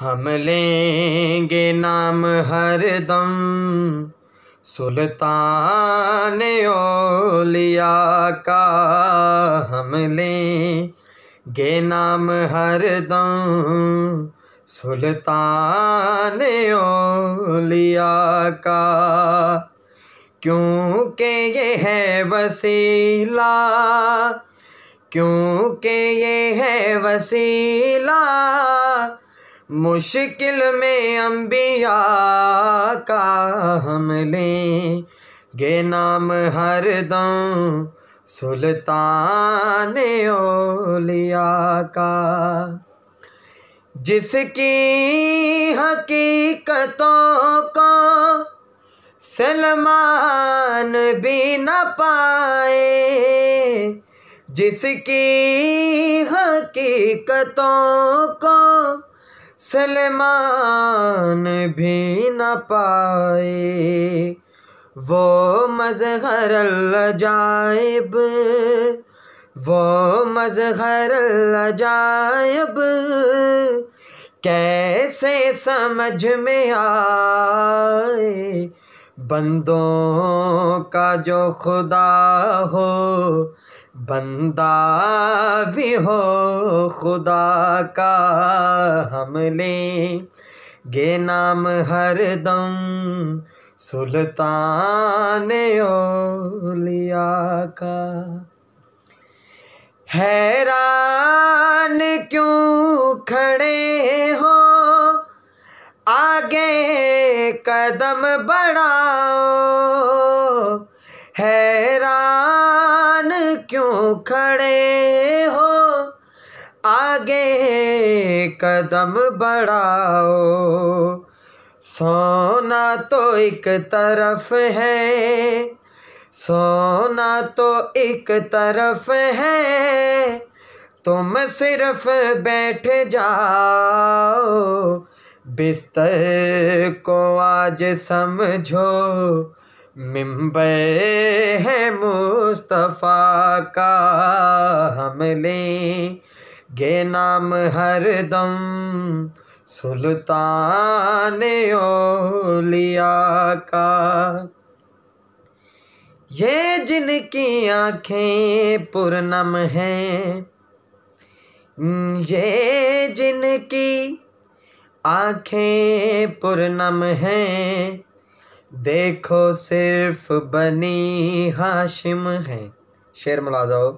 हम लेंगे नाम हर दम सुल्तान ओलिया का हम लेंगे नाम हर दम सुल्तान ओलिया का। क्योंकि ये है वसीला, क्योंकि ये है वसीला मुश्किल में अम्बिया का हम लेंगे नाम हर दम सुल्तान ओलिया का। जिसकी हकीकतों को सलमान भी न पाए, जिसकी हकीकतों को सलमान भी न पाए, वो मजहर जायब वो मजहर जायब कैसे समझ में आए? बंदों का जो खुदा हो बंदा भी हो खुदा का हम लेंगे नाम हर दम सुल्तान ओलिया का। हैरान क्यों खड़े हो? आगे कदम बढ़ाओ हैरान क्यों खड़े हो? आगे कदम बढ़ाओ। सोना तो एक तरफ़ है। सोना तो एक तरफ़ है। तुम सिर्फ़ बैठ जाओ। बिस्तर को आज समझो। मिंबर है मुस्तफ़ा का हम लेंगे नाम हर दम सुल्तान ओलिया का। ये जिनकी आँखें पूर्णम हैं, ये जिनकी आँखें पूर्णम हैं देखो सिर्फ़ बनी हाशिम है। शेर मिला जाओ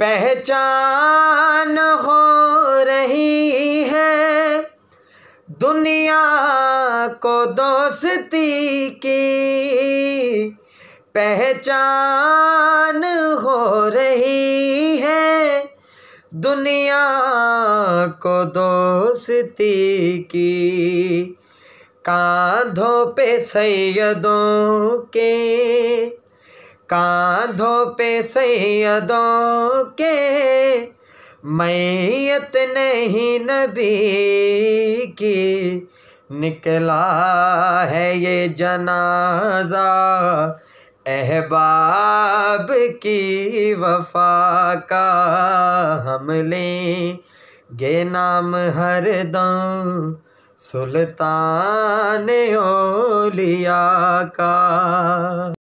पहचान हो रही है। दुनिया को दोस्ती की पहचान हो रही है। दुनिया को दोस्ती की कांधों पे सैयदों के, कांधों पे सैयदों के, मैयत नहीं नबी की, निकला है ये जनाजा अहबाब की वफा का हम लेंगे नाम हर दम सुल्तान ओलिया का